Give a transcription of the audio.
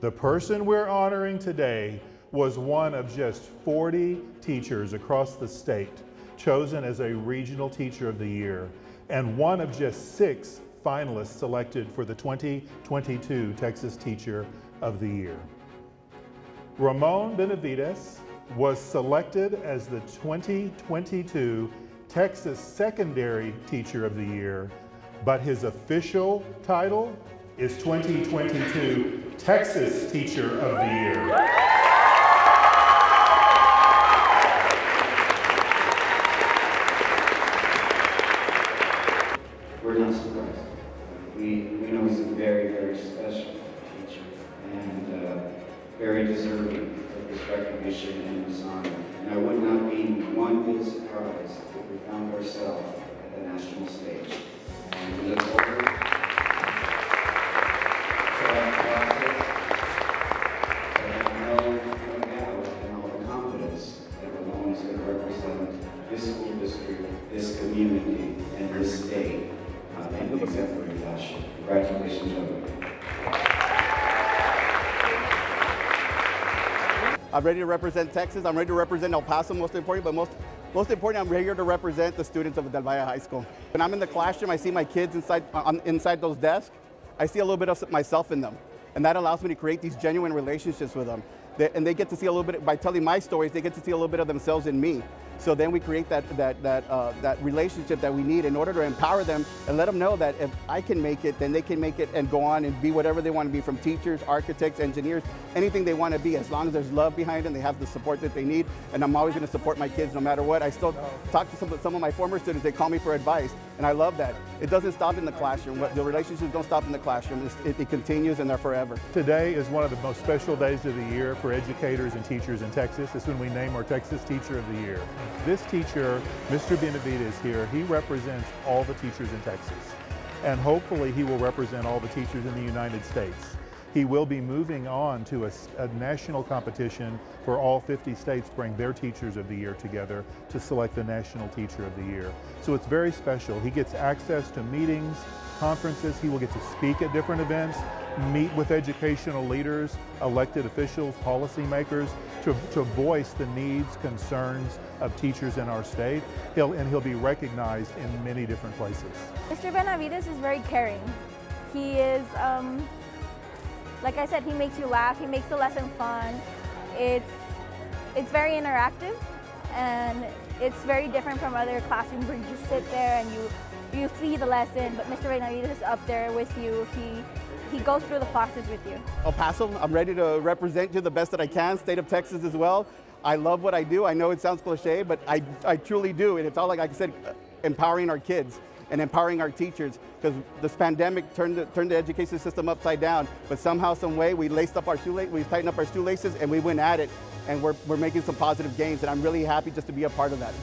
The person we're honoring today was one of just 40 teachers across the state chosen as a Regional Teacher of the Year and one of just six finalists selected for the 2022 Texas Teacher of the Year. Ramon Benavides was selected as the 2022 Texas Secondary Teacher of the Year, but his official title is 2022 Texas Teacher of the Year. We're not this school district, this community, and this state uh, in exemplary fashion. Congratulations, gentlemen. I'm ready to represent Texas. I'm ready to represent El Paso, most important, but most, most important, I'm here to represent the students of Del Valle High School. When I'm in the classroom, I see my kids inside, on, inside those desks. I see a little bit of myself in them. And that allows me to create these genuine relationships with them. They, and they get to see a little bit, by telling my stories, they get to see a little bit of themselves in me. So then we create that, that, that, uh, that relationship that we need in order to empower them and let them know that if I can make it, then they can make it and go on and be whatever they want to be from teachers, architects, engineers, anything they want to be, as long as there's love behind them, they have the support that they need. And I'm always going to support my kids no matter what. I still talk to some, some of my former students, they call me for advice, and I love that. It doesn't stop in the classroom. The relationships don't stop in the classroom. It, it continues and they're forever. Today is one of the most special days of the year for educators and teachers in Texas. It's when we name our Texas Teacher of the Year. This teacher, Mr. Benavides here, he represents all the teachers in Texas. And hopefully he will represent all the teachers in the United States. He will be moving on to a, a, national competition where all 50 states bring their teachers of the year together to select the national teacher of the year. So it's very special. He gets access to meetings, conferences. He will get to speak at different events, meet with educational leaders, elected officials, policymakers to, to voice the needs, concerns of teachers in our state. He'll, and he'll be recognized in many different places. Mr. Benavides is very caring. He is, um, like I said, he makes you laugh. He makes the lesson fun. It's, it's very interactive and it's very different from other classrooms where you just sit there and you you see the lesson, but Mr. Benavides is up there with you. He he goes through the classes with you. El Paso, I'm ready to represent you the best that I can, state of Texas as well. I love what I do. I know it sounds cliche, but I, I truly do. And it's all like I said, empowering our kids and empowering our teachers because this pandemic turned the, turned the education system upside down. But somehow, some way, we laced up our shoelaces, we tightened up our shoelaces, and we went at it. And we're, we're making some positive gains. And I'm really happy just to be a part of that.